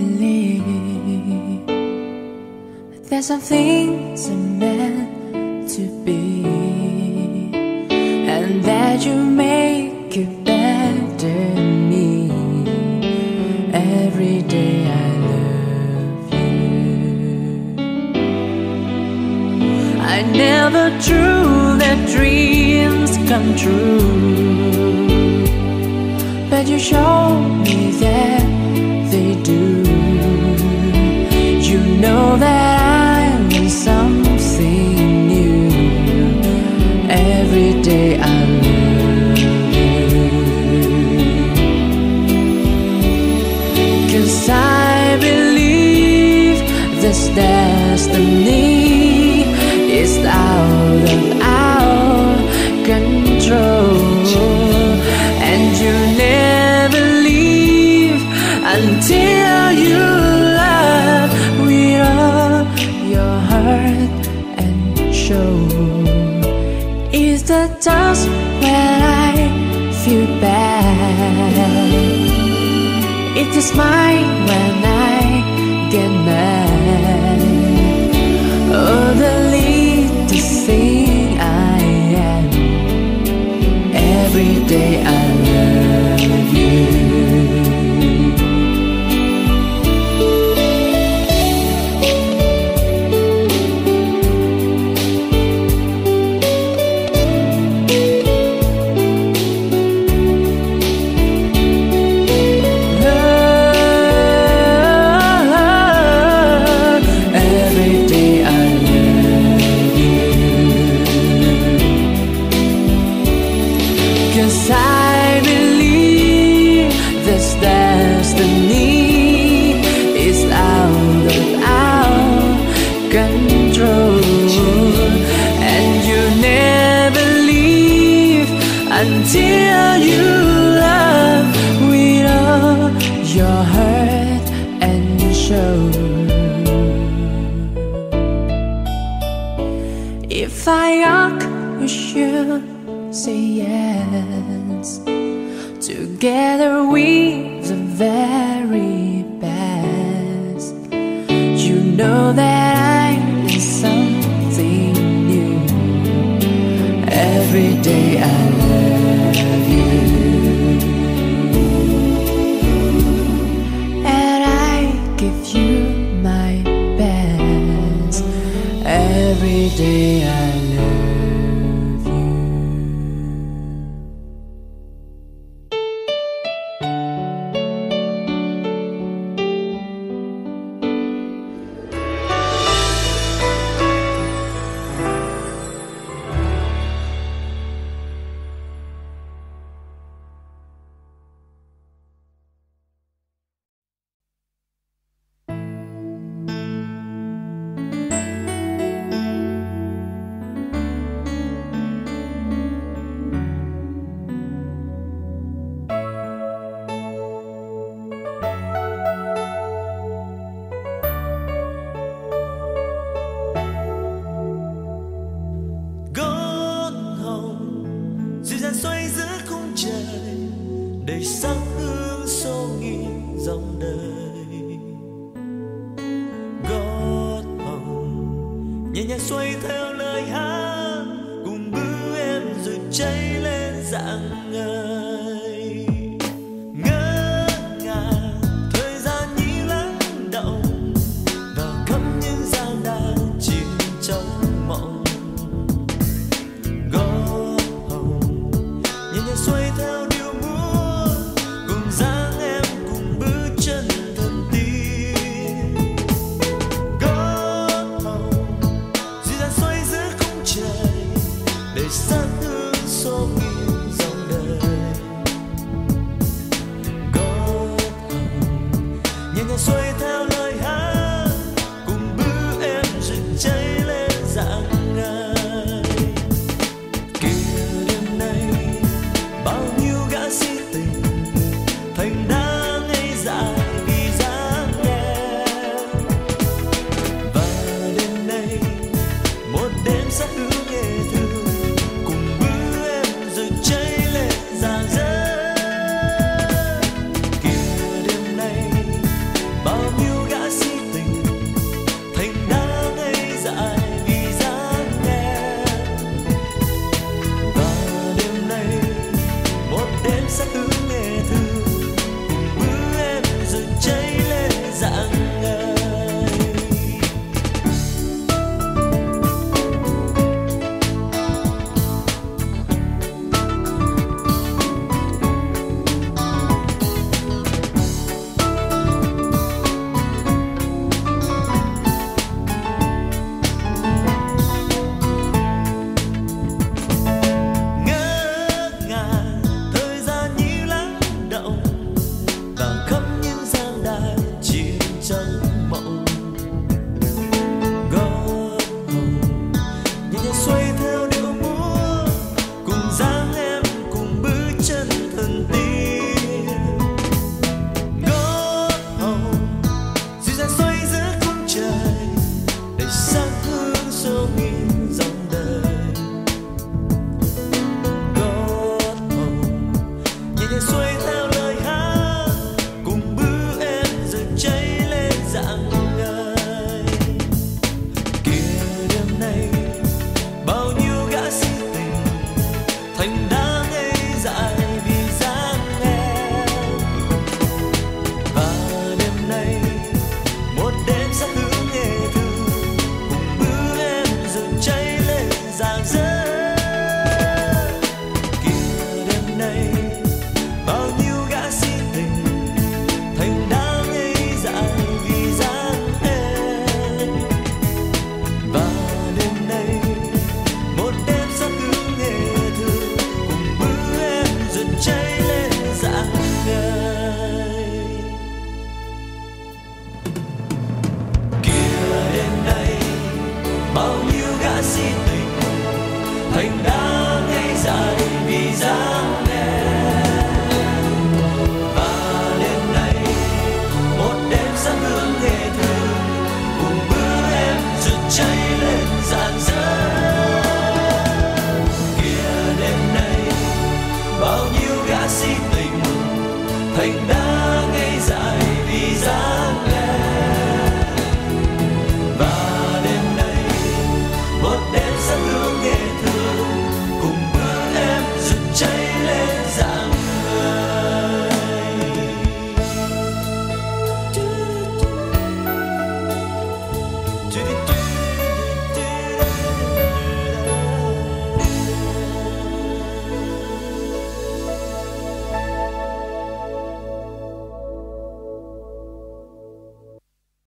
believe that some things meant to be, and that you make it better me every day. I love you. I never drew that dreams come true, but you showed me that this destiny is out of our control. And you never leave until you love with all your heart and soul. Is the times when I feel bad. It is mine when I get mad. If I ask, you should say yes. Together we the very best. You know that I need something new. Every day day I đầy sắc hương sâu nghìn dòng đời. Gót hồng, nhẹ nhàng xoay theo lời hát, cùng bước em rồi cháy lên dạng ngời.